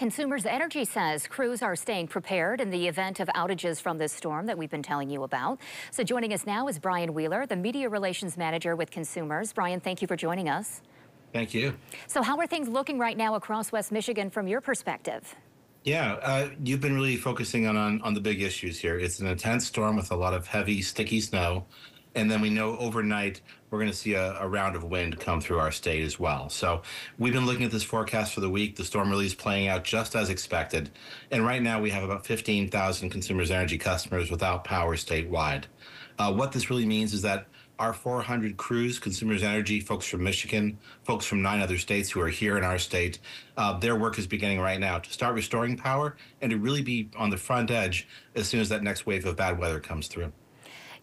Consumers Energy says crews are staying prepared in the event of outages from this storm that we've been telling you about. So joining us now is Brian Wheeler, the Media Relations Manager with Consumers. Brian, thank you for joining us. Thank you. So how are things looking right now across West Michigan from your perspective? Yeah, uh, you've been really focusing on, on on the big issues here. It's an intense storm with a lot of heavy, sticky snow. And then we know overnight we're going to see a, a, round of wind come through our state as well. So we've been looking at this forecast for the week. The storm really is playing out just as expected. And right now we have about 15,000 Consumers Energy customers without power statewide. Uh, what this really means is that our 400 crews, Consumers Energy, folks from Michigan, folks from nine other states who are here in our state, uh, their work is beginning right now to start restoring power and to really be on the front edge as soon as that next wave of bad weather comes through.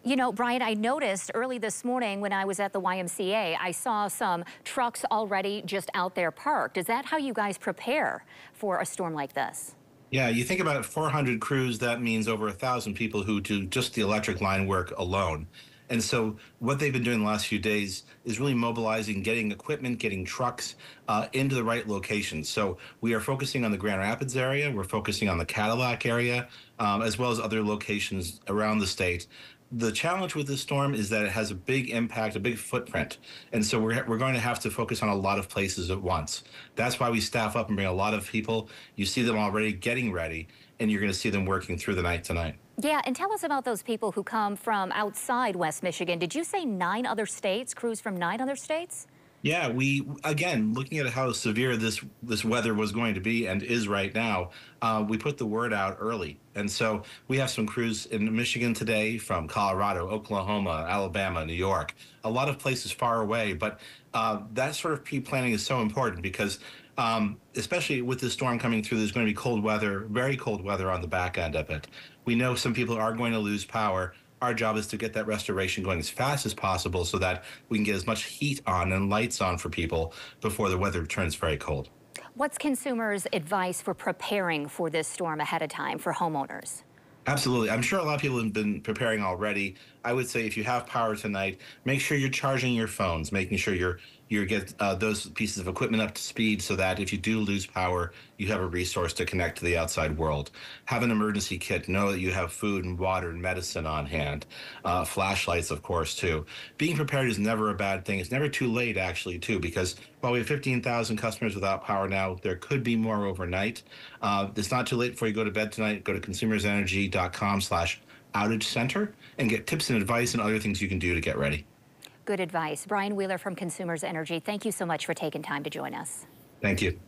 You know, Brian, I noticed early this morning when I was at the YMCA, I saw some trucks already just out there parked. Is that how you guys prepare for a storm like this? Yeah, you think about 400 crews, that means over a 1,000 people who do just the electric line work alone. And so, what they've been doing the last few days is really mobilizing, getting equipment, getting trucks uh, into the right locations. So, we are focusing on the Grand Rapids area, we're focusing on the Cadillac area, um, as well as other locations around the state the challenge with this storm is that it has a big impact, a big footprint. And so we're, we're going to have to focus on a lot of places at once. That's why we staff up and bring a lot of people. You see them already getting ready, and you're going to see them working through the night tonight. Yeah, and tell us about those people who come from outside West Michigan. Did you say nine other states, crews from nine other states? Yeah, we again looking at how severe this this weather was going to be and is right now. Uh, we put the word out early, and so we have some crews in Michigan today from Colorado, Oklahoma, Alabama, New York, a lot of places far away. But uh, that sort of pre-planning is so important because, um, especially with this storm coming through, there's going to be cold weather, very cold weather on the back end of it. We know some people are going to lose power our job is to get that restoration going as fast as possible so that we can get as much heat on and lights on for people before the weather turns very cold. What's consumers' advice for preparing for this storm ahead of time for homeowners? Absolutely. I'm sure a lot of people have been preparing already. I would say if you have power tonight, make sure you're charging your phones, making sure you're you get uh, those pieces of equipment up to speed so that if you do lose power, you have a resource to connect to the outside world. Have an emergency kit. Know that you have food and water and medicine on hand. Uh, flashlights, of course, too. Being prepared is never a bad thing. It's never too late, actually, too, because while we have 15,000 customers without power now, there could be more overnight. Uh, it's not too late before you go to bed tonight. Go to consumersenergy.com slash outage center and get tips and advice and other things you can do to get ready. Good advice. Brian Wheeler from Consumers Energy, thank you so much for taking time to join us. Thank you.